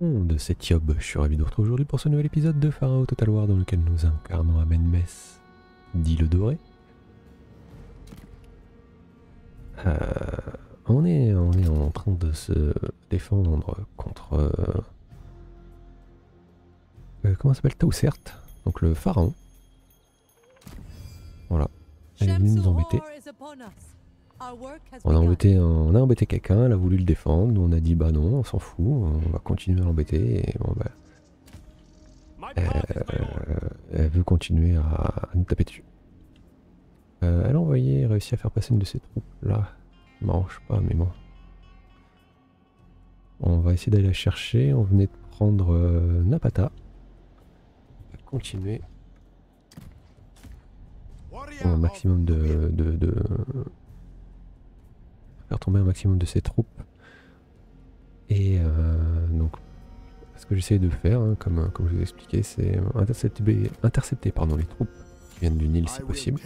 de cette Yob, je suis ravi de vous retrouver aujourd'hui pour ce nouvel épisode de Pharaoh Total War dans lequel nous incarnons Amen dit le doré. Euh, on, est, on est en train de se défendre contre... Euh, euh, comment s'appelle Tausert, donc le pharaon. Voilà, elle est venue nous embêter. On a embêté, on a embêté quelqu'un, elle a voulu le défendre, nous on a dit bah non, on s'en fout, on va continuer à l'embêter et bon bah. Elle, veut continuer à, nous taper dessus. Euh, elle a envoyé, réussi à faire passer une de ses troupes là. Ça m'arrange pas, mais bon. On va essayer d'aller la chercher. On venait de prendre euh, Napata. On va continuer. Un maximum de, de tomber un maximum de ses troupes. Et euh, donc, ce que j'essaie de faire, hein, comme, comme je vous ai expliqué, c'est intercepter, intercepter pardon, les troupes qui viennent du Nil si possible.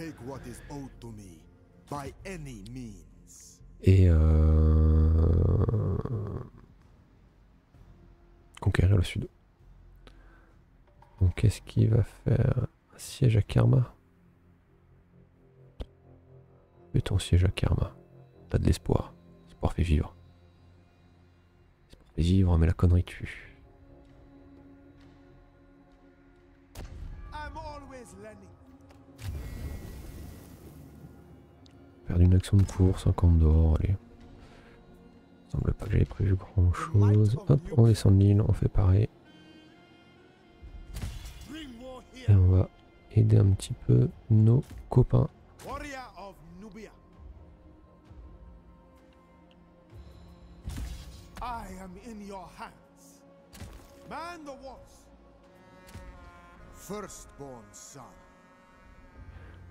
Et euh, conquérir le sud. Donc qu'est-ce qu'il va faire? Un siège à Karma Mettons siège à Karma. T'as de l'espoir. L'espoir fait vivre. L'espoir fait vivre, mais la connerie tue. Perdu une action de course, 50 d'or, allez. Semble pas que j'avais prévu grand chose. Hop, on descend de l'île, on fait pareil. Et on va aider un petit peu nos copains.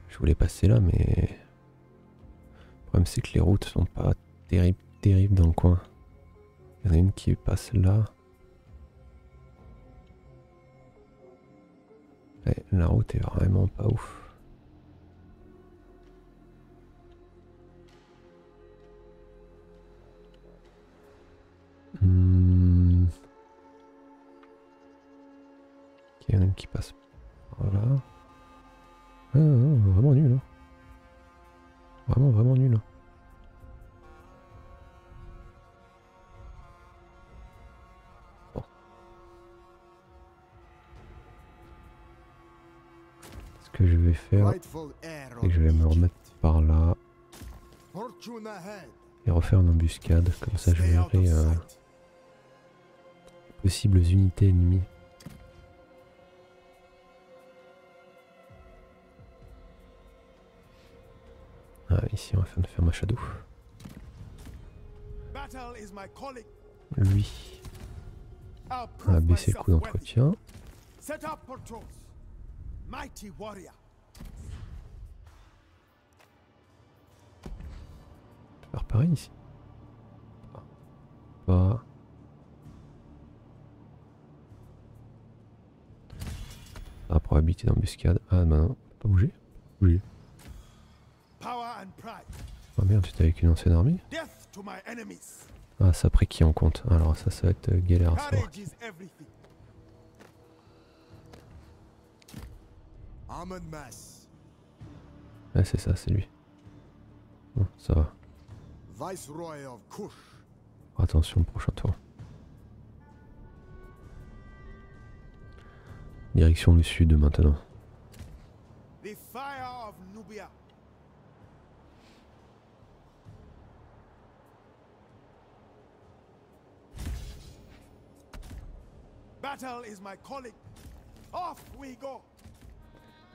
Je voulais passer là, mais le problème c'est que les routes sont pas terribles, terribles dans le coin. Il y en a une qui passe là. la route est vraiment pas ouf. Hmm. Il y en a une qui passe par là. Ah, vraiment nul. Hein. Vraiment, vraiment nul. Hein. Ce que je vais faire, c'est que je vais me remettre par là et refaire une embuscade. Comme ça, je verrai euh, possibles unités ennemies. Ah, ici on va faire, faire ma shadow. Lui on va baisser le coup d'entretien. Faire pareil ici. Ah, maintenant, pas bouger. Bouger. Oh merde, tu étais avec une ancienne armée Ah, ça après qui en compte? Alors ça, ça va être euh, galère à savoir. Ah, c'est ça, c'est lui. Bon, ça va. Attention, prochain tour. Direction le sud maintenant.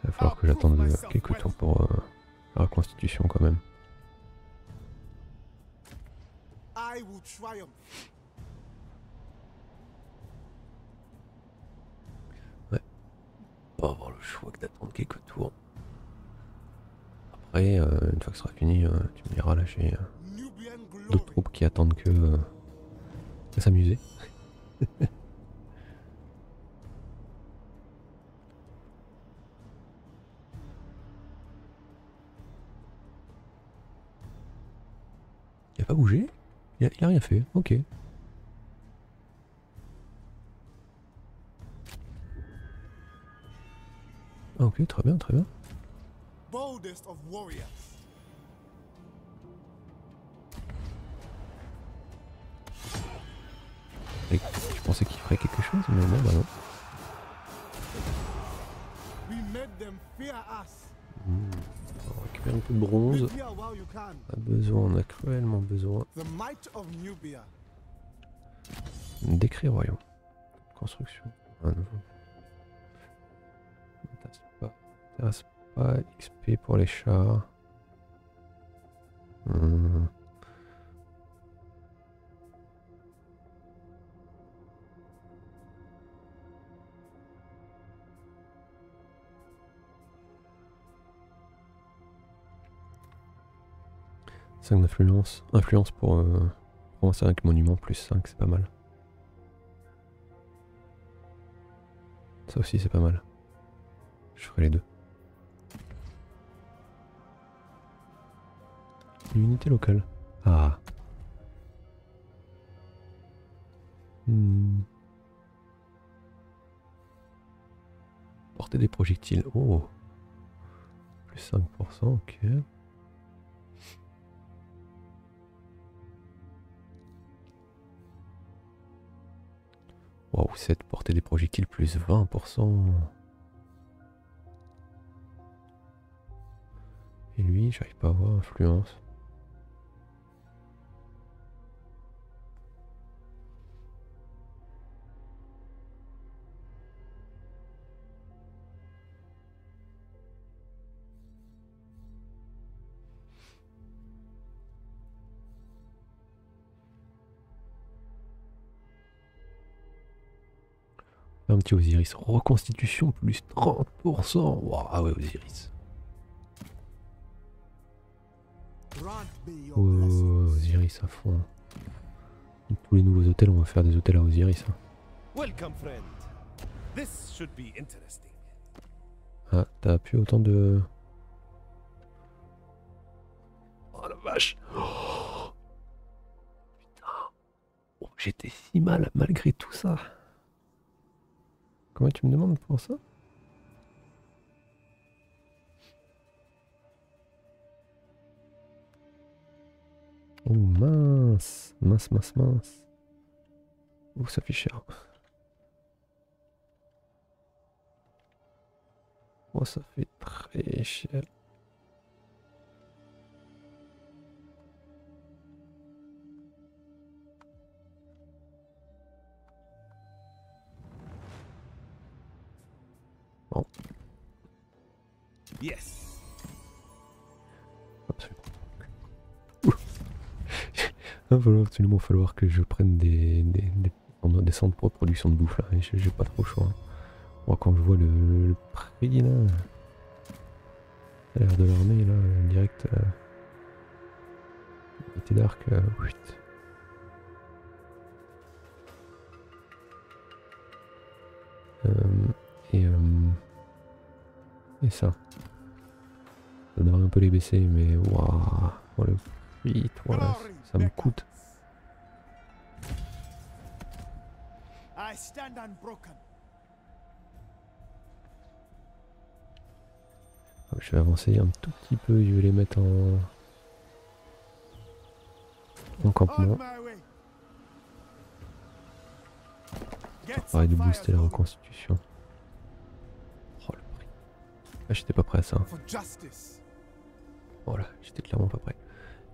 Il va falloir que j'attende quelques tours pour euh, la reconstitution quand même. Ouais. Va avoir le choix que d'attendre quelques tours. Après, euh, une fois que ce sera fini, euh, tu me diras là j'ai d'autres troupes qui attendent que, que s'amuser. Il a pas bougé? Il a, rien fait, ok. Ah, ok, très bien, très bien. Et je pensais qu'il ferait quelque chose, mais non, bah non. We made them fear us. On va récupérer un peu de bronze. On a besoin, on a cruellement besoin. The might of Nubia. Décrire royaume. Construction. Un nouveau. M'intéresse pas. XP pour les chars. Hmm. D'influence. Influence pour euh, pour 5 monuments plus 5, c'est pas mal. Ça aussi c'est pas mal. Je ferai les deux. Une unité locale. Ah. Hmm. Porter des projectiles. Oh. Plus 5%, ok. Waouh, 7 porter des projectiles plus 20%. Et lui, j'arrive pas à avoir influence. Un petit Osiris. Reconstitution plus 30%. Waouh, ah ouais, Osiris. Oh. Osiris à fond. Tous les nouveaux hôtels, on va faire des hôtels à Osiris. hein. Welcome, friend. This should be interesting. Ah, t'as plus autant de. Oh la vache! Putain! Oh, J'étais si mal malgré tout ça. Comment tu me demandes pour ça? Oh mince! Mince, mince, mince. Oh, ça fait cher. Oh, ça fait très cher. Yes. Absolument. Ouh. Il va falloir absolument falloir que je prenne des, des, des, des- des centres pour production de bouffe là. J'ai pas trop le choix. Moi, quand je vois le, le prix là, l'air de l'armée là, direct. Euh, unité d'arc, euh. Euh, et, euh, et ça. Ça devrait un peu les baisser, mais waouh, oh, le prix, voilà, ça me coûte. I stand unbroken. Ah, Je vais avancer un tout petit peu, je vais les mettre en, en campement. Pareil de booster la reconstitution. Oh. Ah, j'étais pas prêt à ça. Voilà, j'étais clairement pas prêt.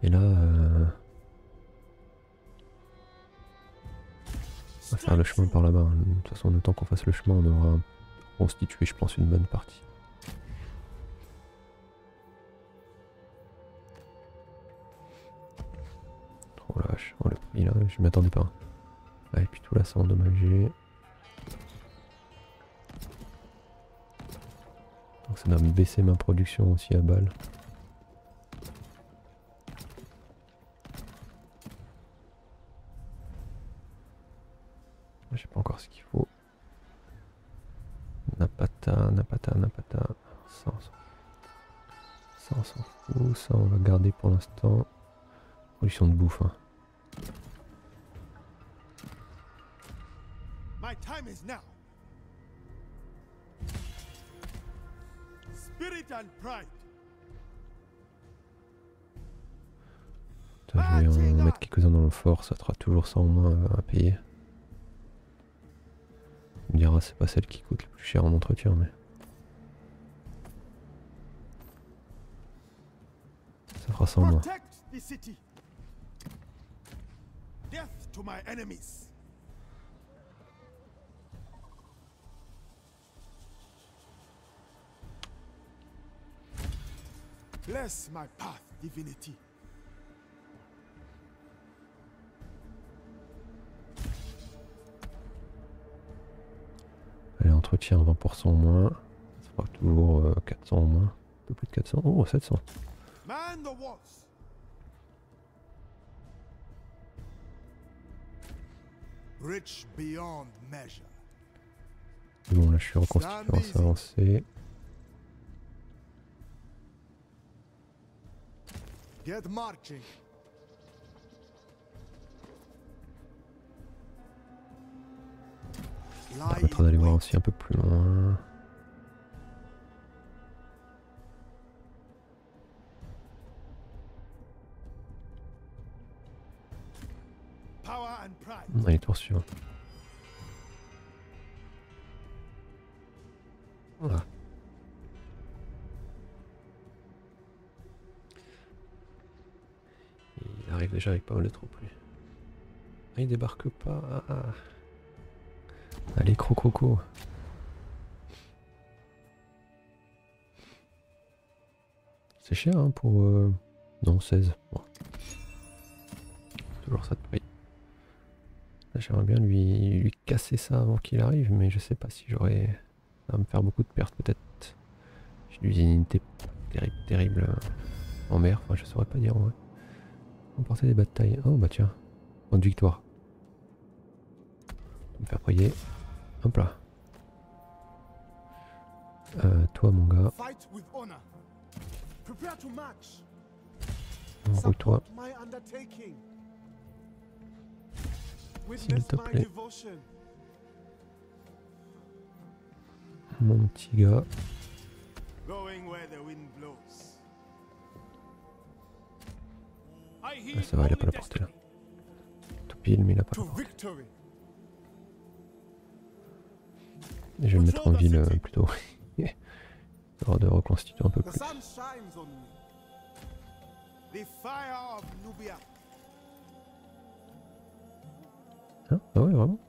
Et là, euh, on va faire le chemin par là-bas. hein. De toute façon, le temps qu'on fasse le chemin, on aura constitué, je pense, une bonne partie. Oh la vache, oh le prix là, je m'y attendais pas. Ah, et puis tout là, c'est endommagé. Donc ça doit me baisser ma production aussi à balle. J'ai pas encore ce qu'il faut. Napata, napata, napata. Ça, on s'en ça, on s'en fout. Ça, on va garder pour l'instant. Production de bouffe. hein. My time is now. Spirit and pride. Putain, je vais en mettre quelques-uns dans le fort, ça fera toujours ça en moins à, payer. On me dira c'est pas celle qui coûte le plus cher en entretien mais. Ça fera ça en moins. Death to my enemies. Bless my path, divinity. Allez, entretien 20% en moins. Ça fera toujours euh, 400 en moins. Un peu plus de 400. Oh, 700. Man the walls. Rich beyond measure. Bon, là je suis reconstitué en easy. avancé. Get marching. Permettra d'aller voir aussi un peu plus loin. Power and pride. Allez, tour déjà avec pas mal de troupes lui. Ah, il débarque pas? Ah, ah. Allez, crococo. C'est cher hein, pour... euh, Non, 16. Bon. Toujours ça de prix. J'aimerais bien lui, lui casser ça avant qu'il arrive, mais je sais pas si j'aurais... Ça va me faire beaucoup de pertes peut-être. J'ai des unités terribles, terribles euh, en mer, enfin je saurais pas dire en vrai. Remporter des batailles. Oh bah tiens, point de victoire. Me faire prier. Hop là. Euh, toi mon gars, Fight with honor. Prepare to march. roule-toi. Support my undertaking. S'il te plaît. Mon petit gars. Going where the wind blows. Ah, ça va, il a pas la portée là. Tout pile, mais il a pas la portée. Je vais le mettre en ville euh, plutôt. Histoire de reconstituer un peu plus. me. Hein? Ah ouais, vraiment?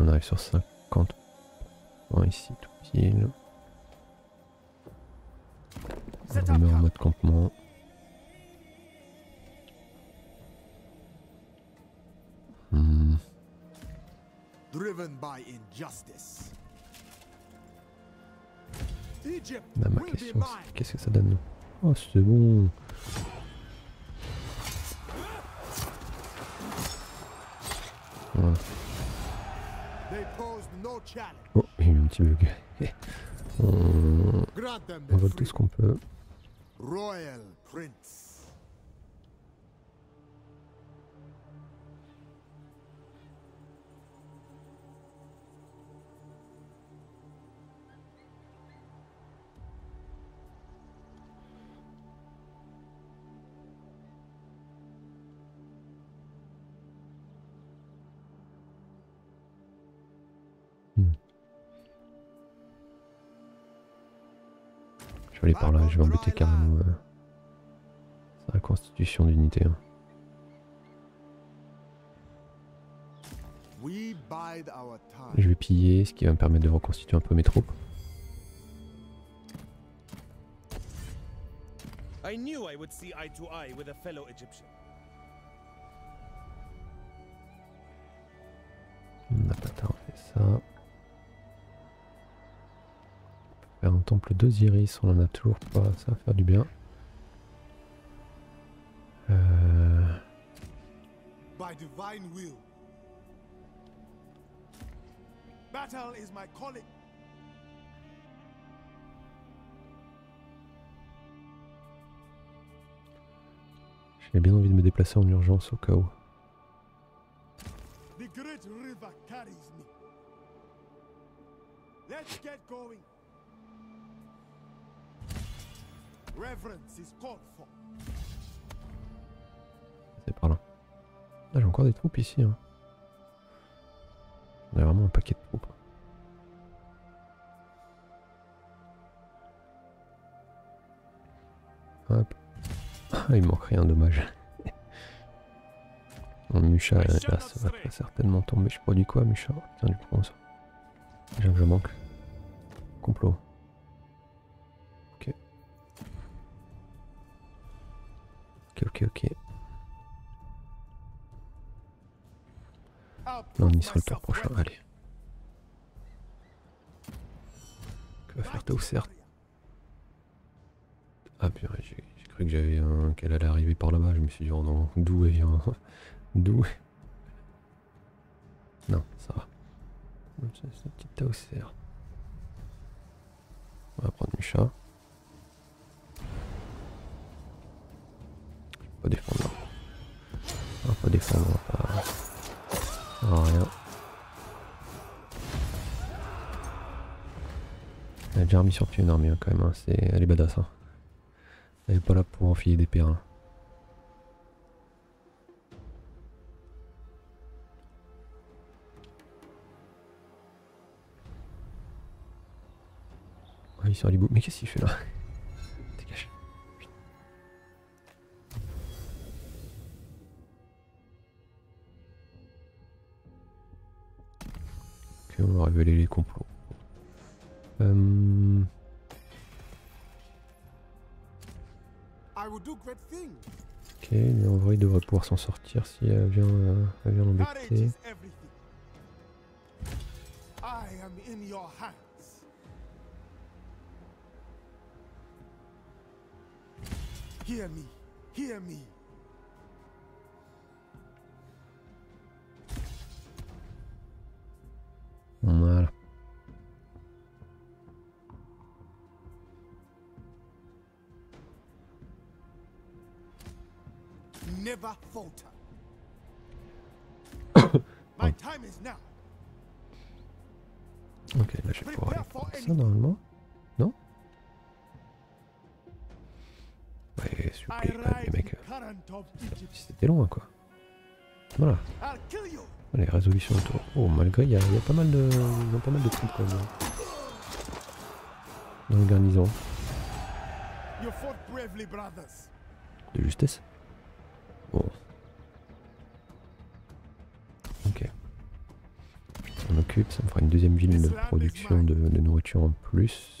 On arrive sur 50 points ici, tout pile. On remet en mode campement. Hmm, Driven by injustice. Egypt là, ma question c'est qu'est-ce que ça donne nous? Oh c'est bon Voilà. Oh, il y a eu un petit bug. on, vole tout ce qu'on peut. Royal Prince. Je vais aller par là, je vais embêter carrément euh, sa constitution d'unité. hein. Je vais piller, ce qui va me permettre de reconstituer un peu mes troupes. I knew I would see eye to eye with a fellow Egyptian. Temple d'Osiris, on en a toujours pas, ça va faire du bien. Euh, By divine will. Battle is my calling. J'ai bien envie de me déplacer en urgence au cas où. Let's get going. C'est par là. Ah, j'ai encore des troupes ici. Hein. On a vraiment un paquet de troupes. Hop. Ah, il manque rien, dommage. Mon Musha, là, ça va très certainement tomber. Je produis quoi, Musha Tiens, du. Déjà que je manque. Complot. Ok, ok, Là, on y sera le myself prochain. Allez. Que va faire Tausert Ah purée, j'ai cru que j'avais un... qu'elle allait arriver par là-bas. Je me suis dit, oh non, d'où elle vient D'où? Non, ça va. C'est une petite Tausert. On va prendre Musha. Défendre là. Défendre, pas... À rien. Elle a déjà remis sur pied une armée hein, quand même, hein. c'est... elle est badass. Hein. Elle est pas là pour enfiler des périns. Ouais, il sort les bouts. Mais qu'est-ce qu'il fait là? Révéler les complots. Euh, ok, mais en vrai, il devrait pouvoir s'en sortir si elle vient, euh, elle vient Courage l'embêter. Hear me, hear me. Voilà. Never falter. My time is now. Ok, là je vais pouvoir aller prendre ça normalement. Non? Ouais, s'il vous I plaît, quand même, ride les mecs. the euh. C'était loin quoi. Voilà. Allez, résolution autour. Oh, malgré, il y, a il y a pas mal de. Ils ont pas mal de troupes quand même. Dans le garnison. De justesse. Bon. Ok. On occupe, ça me fera une deuxième ville de production de, de nourriture en plus.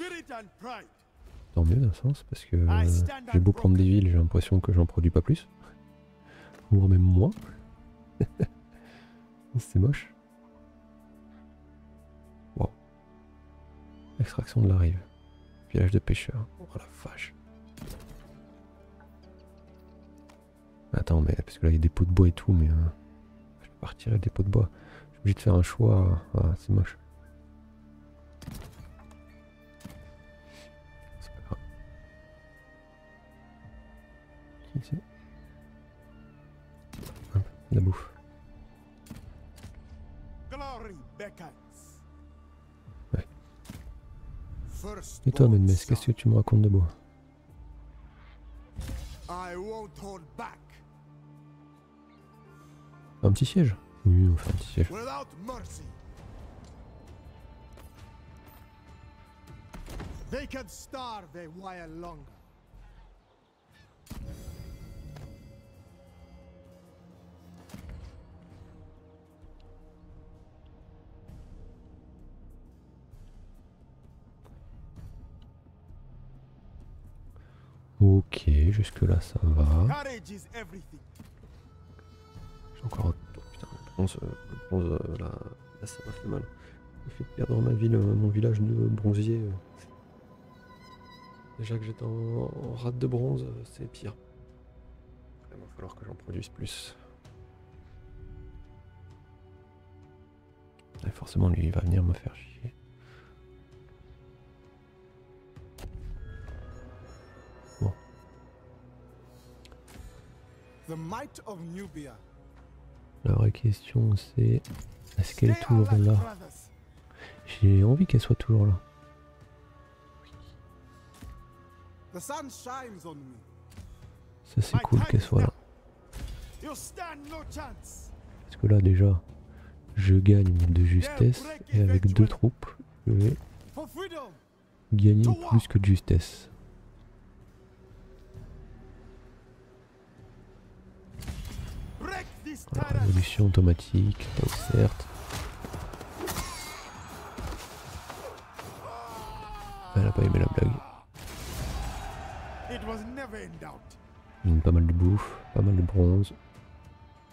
Tant mieux d'un sens, parce que euh, j'ai beau prendre des villes, j'ai l'impression que j'en produis pas plus. Ou même moins. C'est moche. Wow. Extraction de la rive. Village de pêcheurs. Oh la vache. Attends, mais parce que là il y a des pots de bois et tout, mais euh, je peux pas retirer des pots de bois. Je suis obligé de faire un choix. Ah, c'est moche. La bouffe. Beckons. Ouais. Et toi, son, qu'est-ce que tu me racontes de beau. Un petit siège Oui, on fait un petit siège. Without mercy. They can starve a while longer. Ok, jusque là ça va. J'ai encore. Putain, le bronze, le bronze là, là, ça m'a fait mal. Ça fait perdre ma ville, euh, mon village de bronzier. euh. Déjà que j'étais en, rate de bronze, euh, c'est pire. Il va falloir que j'en produise plus. Forcément, lui, il va venir me faire chier. La vraie question, c'est Est-ce qu'elle est toujours là? J'ai envie qu'elle soit toujours là. The sun shines on me. Ça c'est cool qu'elle soit là. Parce que là déjà, je gagne de justesse et avec deux troupes, je vais gagner plus que de justesse. Tyrant. révolution automatique, certes. Elle a pas aimé la blague. Mine pas mal de bouffe, pas mal de bronze,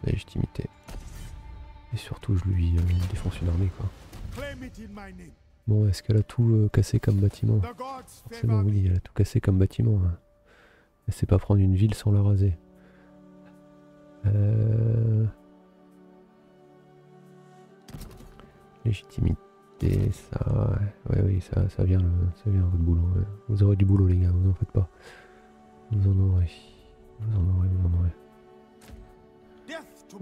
légitimité. Et surtout, je lui euh, défonce une armée quoi. Bon, est-ce qu'elle a tout euh, cassé comme bâtiment? Me. oui, elle a tout cassé comme bâtiment. hein. Elle sait pas prendre une ville sans la raser. Euh... Légitimité, ça, ouais, oui, ça, ça vient, le, ça vient votre boulot. ouais. Vous aurez du boulot, les gars, vous en faites pas. Vous en aurez, vous en aurez, vous en aurez.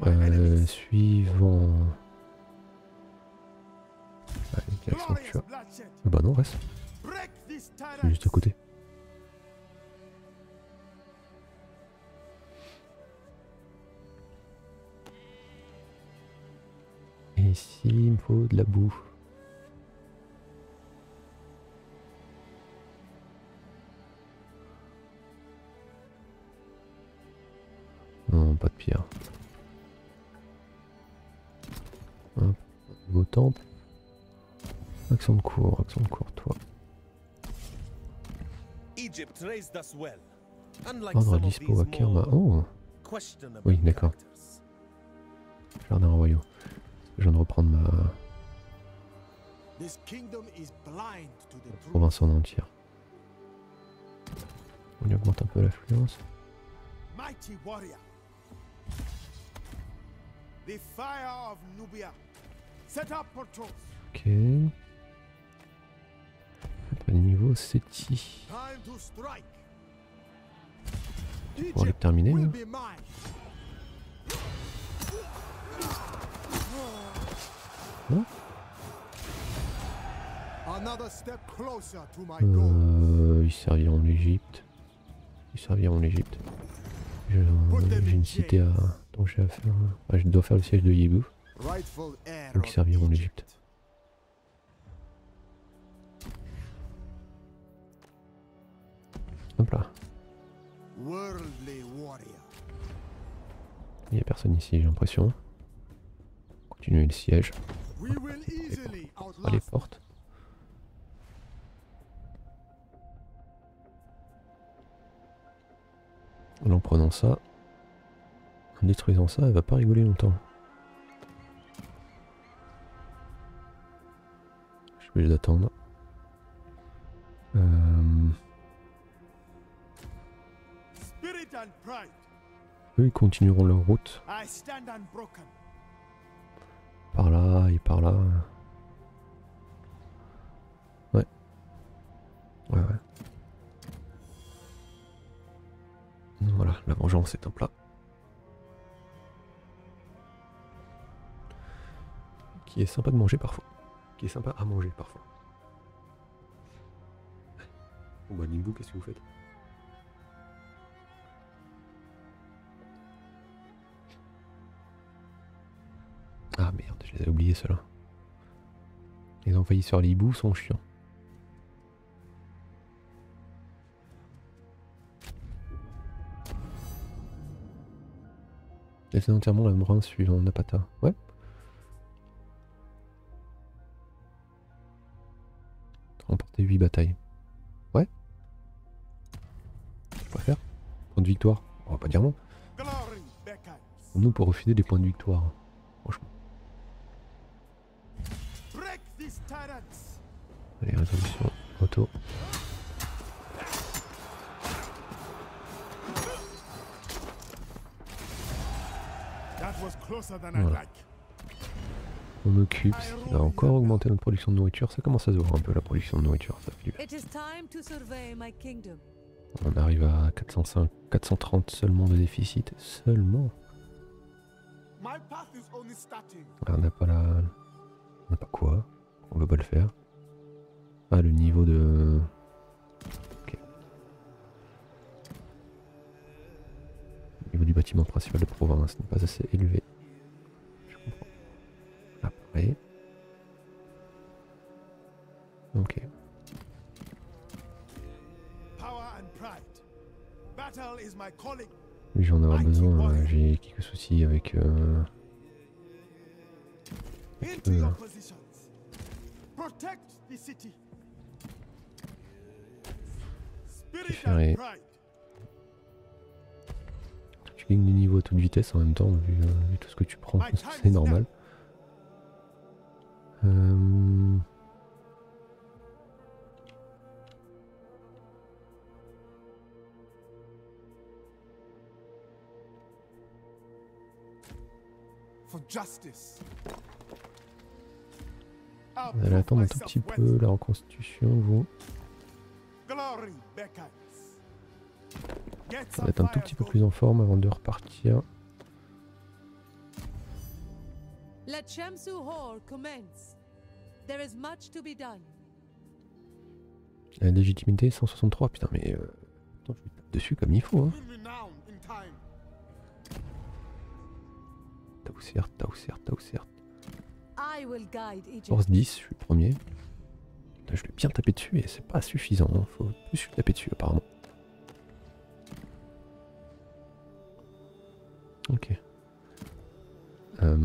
Euh, suivant. Allez. Ah bah non, reste, juste à côté. Et ici, il me faut de la bouffe. Non, pas de pierre. Hop, vos temples. Accent de cours, accent de cours, toi. Egypt raised us well. Unlike Ordre some of dispo à Kerma. Oh, Oui, d'accord. jardin royaux. Je viens de reprendre ma province en entière. On y augmente un peu l'affluence. Mighty warrior. The fire of Nubia. Set up patrols. Ok. Pas de niveau, c'est Time to strike. Pour les Egypt terminer. là. Mine. Hein. Euh, ils serviront l'Égypte. Ils serviront l'Égypte. J'ai j'ai une cité à, dont j'ai à faire. ah, je dois faire le siège de heir Donc ils of serviront Egypt. l'Égypte. Hop là. Il n'y a personne ici, j'ai l'impression. Continuer le siège. Les portes. En prenant ça, en détruisant ça, elle va pas rigoler longtemps. Je suis obligé d'attendre. Euh, eux, ils continueront leur route. Par là et par là. Ouais. Ouais, ouais. Voilà, la vengeance est un plat. Qui est sympa de manger parfois. Qui est sympa à manger parfois. Bon bah Nimbu, qu'est-ce que vous faites? Merde, je les envahisseurs l'hibou sont chiants. Laissez entièrement la brun suivant Napata. Ouais. Remporter 8 batailles. Ouais. Je préfère. Point de victoire. On va pas dire non. Nous pour refuser des points de victoire. Franchement. Allez, résolution auto. Voilà. On occupe, ce qui va encore augmenter notre production de nourriture. Ça commence à se voir un peu la production de nourriture. Ça fait du bien. It is time to survey my kingdom. On arrive à 405, 430 seulement de déficit. Seulement. My path is only starting. Ah, on n'a pas la. On n'a pas quoi On veut pas le faire. Ah, le niveau de. Ok. Le niveau du bâtiment principal de province n'est pas assez élevé. Je comprends. Pareil. Ok. Power and pride. Battle is my calling. Lui, je vais en avoir besoin. J'ai quelques soucis avec. euh, Into Euh. Protect the city. Pride. Tu gagnes du niveau à toute vitesse en même temps, vu, euh, vu tout ce que tu prends, c'est normal. Euh, prove attendre un tout petit peu la reconstitution, vous. On va être un tout petit peu plus en forme avant de repartir. Let Shamsu Hor commence. There is much to be done. La légitimité 163, putain, mais. Euh... Attends, je lui tape dessus comme il faut. Hein. Will guide Egypt. Force 10, je suis le premier. Je lui ai bien tapé dessus et c'est pas suffisant. hein. Faut plus lui taper dessus apparemment. Ok. Euh...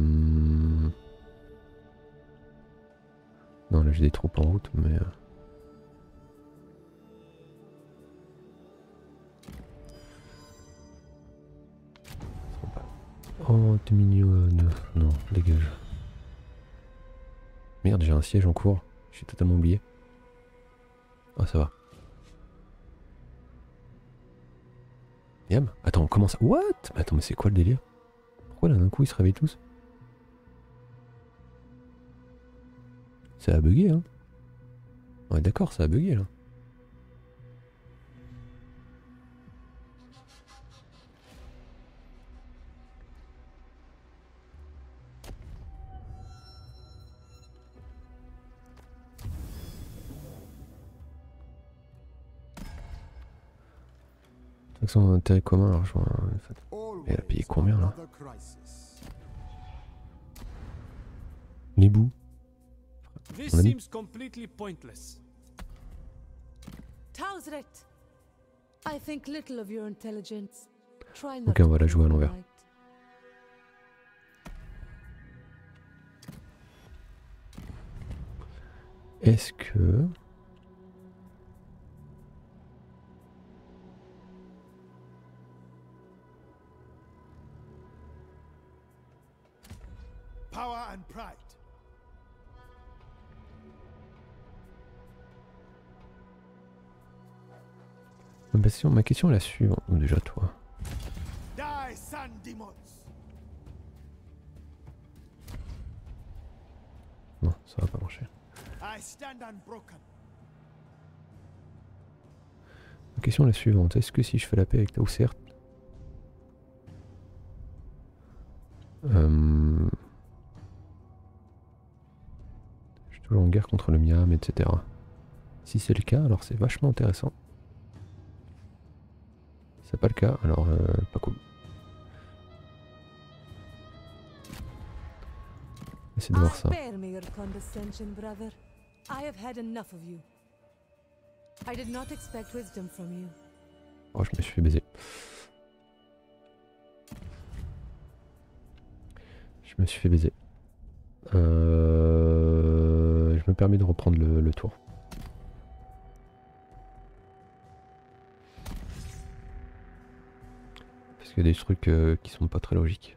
Non, là j'ai des troupes en route, mais. euh, Oh, t'es mignonne. Non, dégage. Merde, j'ai un siège en cours. J'ai totalement oublié. Ah, ça va. Yam Attends, comment ça What? Attends, mais c'est quoi le délire? Pourquoi là d'un coup ils se réveillent tous? Ça a bugué, hein Ouais, d'accord, ça a bugué là. Toute façon, intérêt commun, alors je vois. en fait. Elle a payé combien, là crisis. Nibou This seems completely pointless. Tausret. I think little of your intelligence. Try not Ok, on va to la jouer à l'envers. Est-ce que. And pride. Ma question, ma question est la suivante. Ou déjà toi. Non, ça va pas marcher. Ma question est la suivante. Est-ce que si je fais la paix avec Taoussert. Euh... Je suis toujours en guerre contre le Miam, etc. Si c'est le cas, alors c'est vachement intéressant. Si c'est pas le cas, alors euh, pas cool. Essayez de voir ça. Spare me your condescension, brother. I have had enough of you. I did not expect wisdom from you. Oh, je me suis fait baiser. Je me suis fait baiser. Euh, Permets de reprendre le, tour. Parce qu'il y a des trucs euh, qui sont pas très logiques.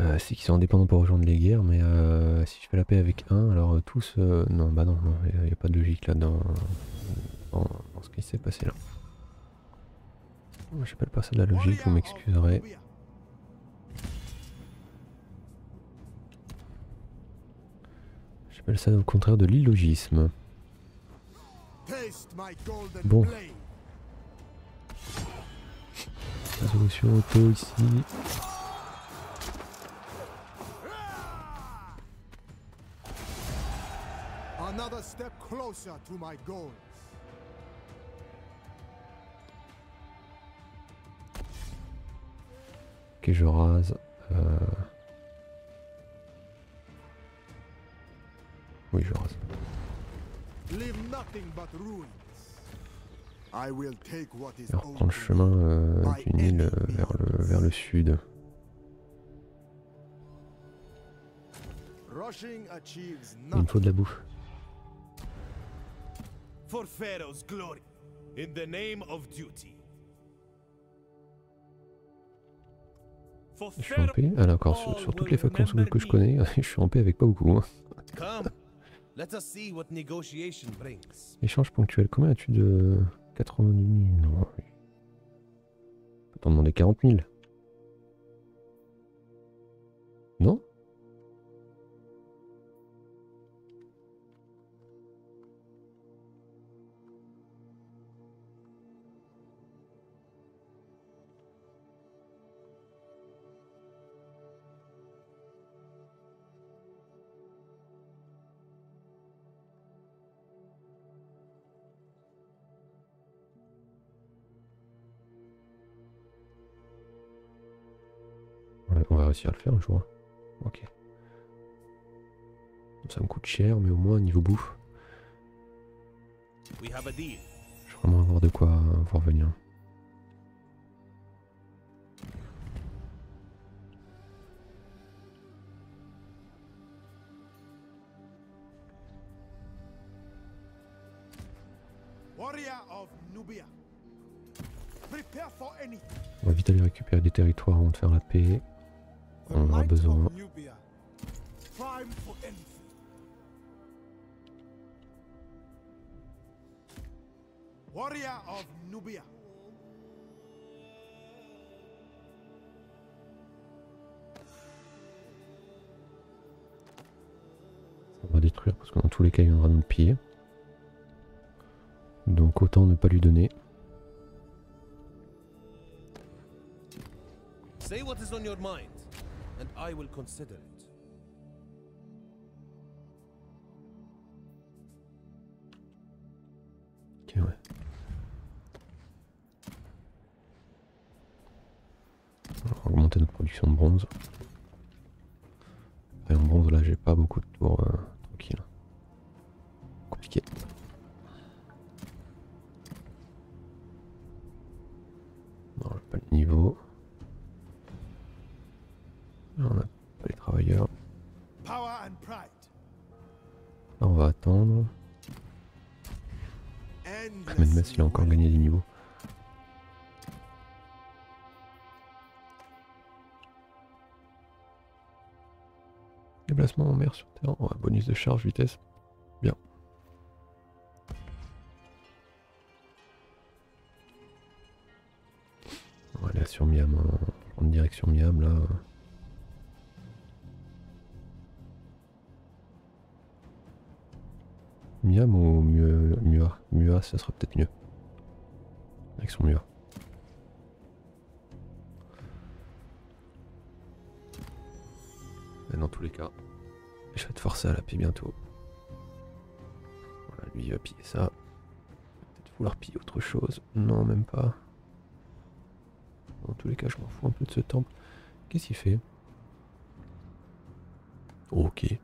Euh, c'est qu'ils sont indépendants pour rejoindre les guerres, mais euh, si je fais la paix avec un, alors tous... non, bah non, il n'y a, pas de logique là dans, dans, dans ce qui s'est passé là. J'appelle pas ça de la logique, vous m'excuserez. j'appelle ça au contraire de l'illogisme. Bon. Résolution auto ici. Another step closer to my goals. Ok, je rase. Euh Et on reprend le chemin euh, du Nil euh, vers le, vers le sud. Il me faut de la bouffe. For Pharaoh's glory, in the name of duty. For Je suis en paix. Ah d'accord, sur, sur toutes les façons que je connais, je suis en paix avec pas beaucoup. hein. Échange ponctuel, combien as-tu de 90 000 Non, oui. T'en demander 40 000. Réussir à le faire un jour. hein. Ok. Ça me coûte cher, mais au moins niveau bouffe, We have a deal. je vais vraiment avoir de quoi voir venir. On va vite aller récupérer des territoires avant de faire la paix. On en might besoin. Warrior of Nubia. On va détruire parce que dans tous les cas il viendra nous le piller. Donc autant ne pas lui donner. Say what is on your mind, and I will consider it. Ok ouais. On va augmenter notre production de bronze. Et en bronze là j'ai pas beaucoup de tours euh, tranquille. Compliqué. Non, on a pas le niveau. Ahmed Mess il a encore gagné des niveaux. Déplacement en mer sur terre. Ouais, bonus de charge, vitesse. Bien. On va aller sur Miam. hein. Direction Miam là. Miam ou Mua Mua ça sera peut-être mieux. Direction Mua. Mais dans tous les cas, je vais te forcer à la paix bientôt. Voilà, lui il va piller ça. Peut-être vouloir piller autre chose. Non, même pas. Dans tous les cas, je m'en fous un peu de ce temple. Qu'est-ce qu'il fait? Ok.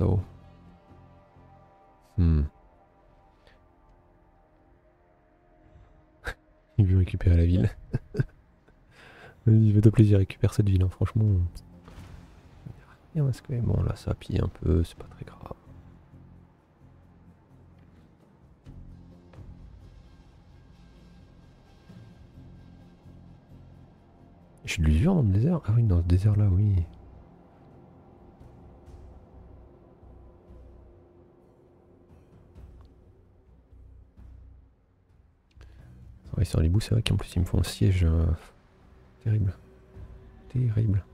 So. Hmm. Il veut récupérer la ville. Vas-y, fais-toi plaisir, récupère cette ville, hein, franchement. Rien parce que bon là ça pille un peu, c'est pas très grave. J'ai de l'usure dans le désert Ah oui, dans ce désert là, oui. Ouais, sur les bouts, c'est vrai qu'en plus ils me font un siège euh, terrible. Terrible.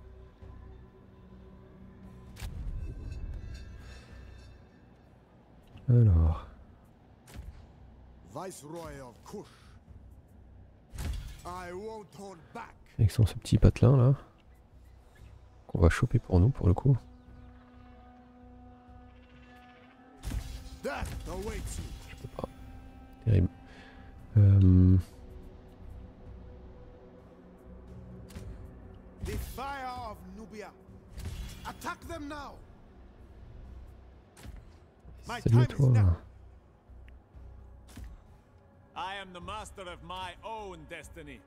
Alors. Viceroy of Kush. I won't hold back. Avec son ce petit patelin là. Qu'on va choper pour nous pour le coup. Je peux pas. Terrible. Euh, fire of Nubia. Attack them now. My time is now. I am the master of my own destiny.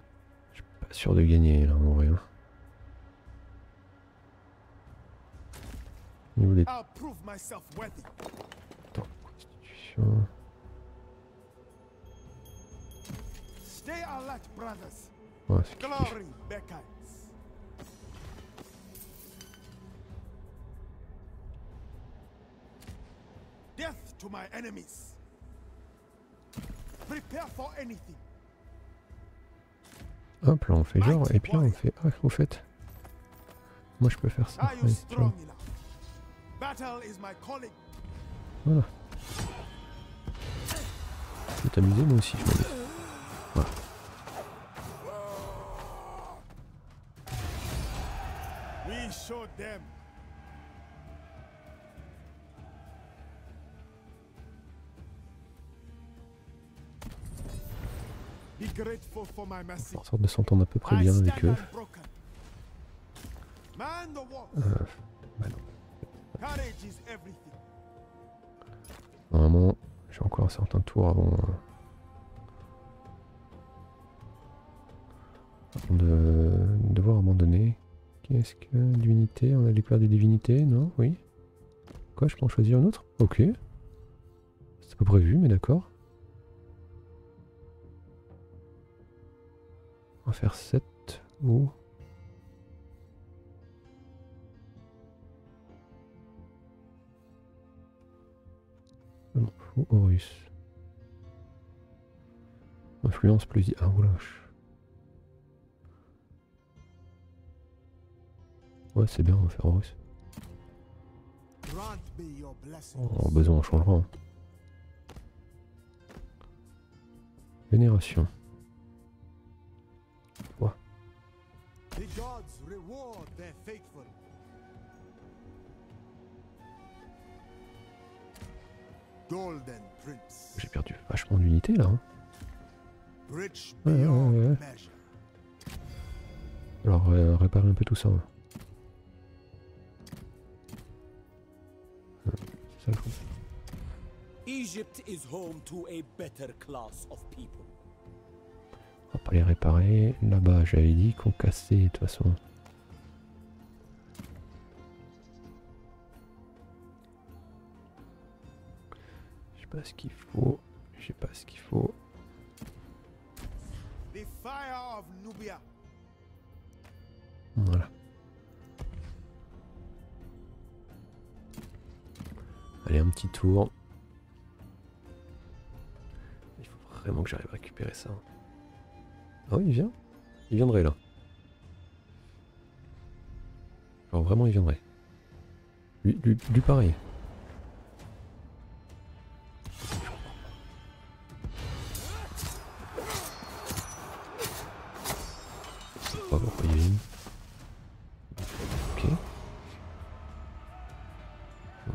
Pas sûr de gagner là en vrai. hein. Au niveau des I'll prove myself worthy. constitutions. Stay alert, brothers. Ouais, c'est to my enemies. Prepare for anything. Hop là on fait genre et puis là on fait. Ah au fait. Moi je peux faire ça. Ouais, tiens. strong enough? Battle is my calling. Voilà. Tu veux t'amuser moi aussi je m'amuse. We showed them. En sorte de s'entendre à peu près bien avec eux. the wall. Euh, bah non. Normalement, j'ai encore un certain tour avant, euh, avant de devoir abandonner. Qu'est-ce que divinité On a découvert des divinités, non? Oui. Quoi Je peux en choisir une autre? Ok. C'est pas prévu, mais d'accord. On va faire 7 ou. Horus. Influence plus. Ah, oula. Ouais, c'est bien, on va faire Horus. Oh, besoin, on changera. Vénération. The gods reward their faithful. Golden Prince. J'ai perdu vachement d'unités là. hein. Rich Ouais, ouais, beyond ouais. measure. Alors, euh, réparer un peu tout ça. hein. Ça. Egypt is home to a better class of people. On va pas les réparer. Là-bas, j'avais dit qu'on cassait de toute façon. J'ai pas ce qu'il faut. J'ai pas ce qu'il faut. Voilà. Allez, un petit tour. Il faut vraiment que j'arrive à récupérer ça. Ah oui, il vient Il viendrait là. Alors vraiment, il viendrait. Lui, lui, lui pareil. Pas. Ok.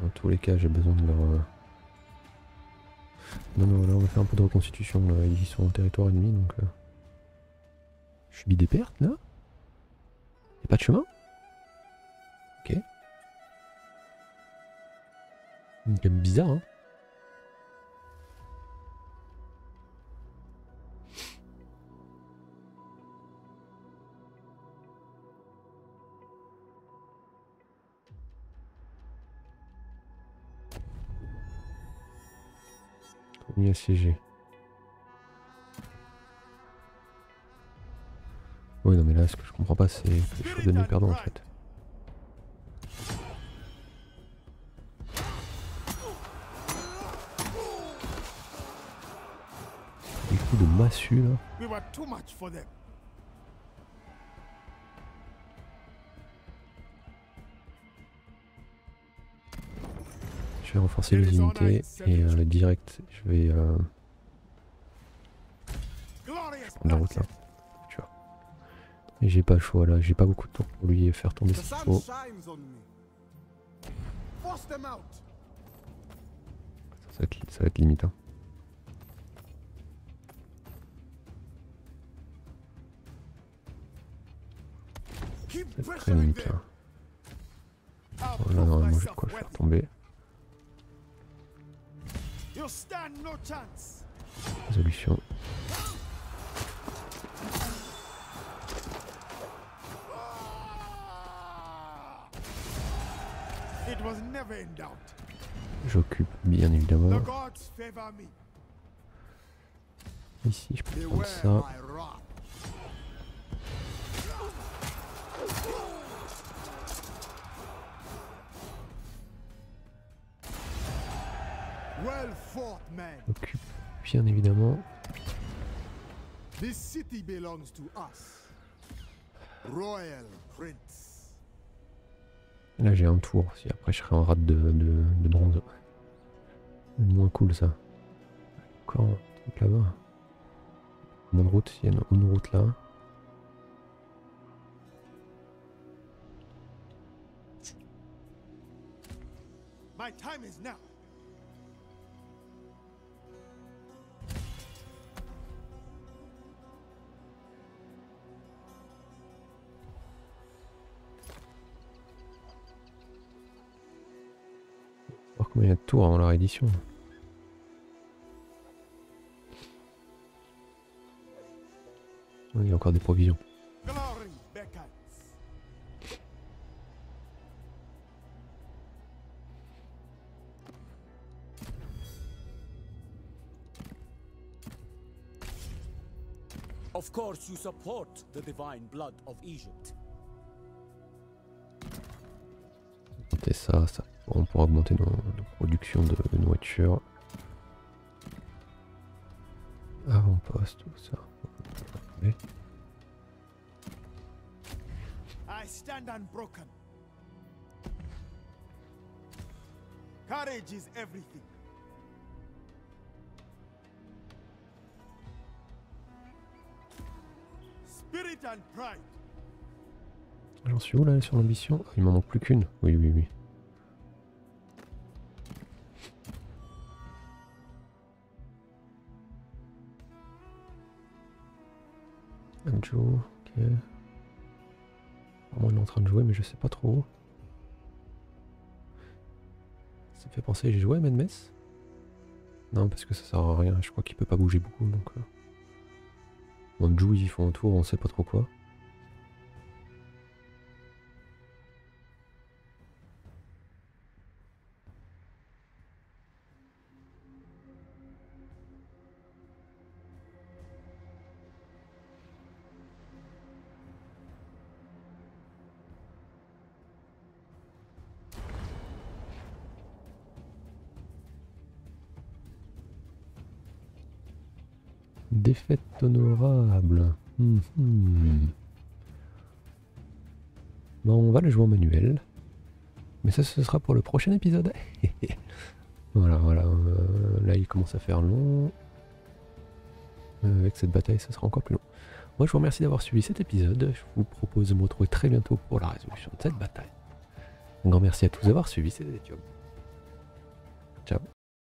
Dans tous les cas, j'ai besoin de leur... euh, Non, non, là on va faire un peu de reconstitution. Là. Ils sont en territoire ennemi, donc... euh, subis des pertes, là Y'a pas de chemin Ok. Une game bizarre, hein Colonie assiégée. Oui, non, mais là, ce que je comprends pas, c'est que je suis devenu perdant en fait. Des coups de massue là. We were too much for them. Je vais renforcer les unités et euh, direct, je vais. euh, la route là. Et j'ai pas le choix là, j'ai pas beaucoup de temps pour lui faire tomber me. Force them out. Ça va être, ça va être limite. hein. Ça va être très limite là. I'll Voilà, prove normalement j'ai de quoi le faire tomber. Résolution. J'occupe bien évidemment. Ici je peux prendre ça. J'occupe bien évidemment. This city belongs to us. Royal Prince. Là j'ai un tour. Si après je serai en rate de, de, bronze. Moins cool ça. Encore un truc là-bas. Mon route, il y a une, une route là. My time is now. Tours avant la réédition. Il y a encore des provisions. Of course, you support the divine blood of Egypt. Augmenter ça, ça. On pourra augmenter nos, nos productions de, de nourriture. Avant-poste, tout ça. Ouais. I stand unbroken. Courage is everything. Spirit and pride. J'en suis où là sur l'ambition? Ah, Il m'en manque plus qu'une. Oui, oui, oui. Anjo, ok. Il est en train de jouer, mais je sais pas trop. Ça me fait penser, j'ai joué à Non, parce que ça sert à rien, je crois qu'il peut pas bouger beaucoup, donc... Euh... Anjo, ils font un tour, on sait pas trop quoi. Honorable. Mhm. Bon, on va le jouer en manuel. Mais ça, ce sera pour le prochain épisode. voilà, voilà. euh, là, il commence à faire long. Euh, avec cette bataille, ça sera encore plus long. Moi, je vous remercie d'avoir suivi cet épisode. Je vous propose de me retrouver très bientôt pour la résolution de cette bataille. Un grand merci à tous d'avoir suivi. C'était Etiop. Ciao.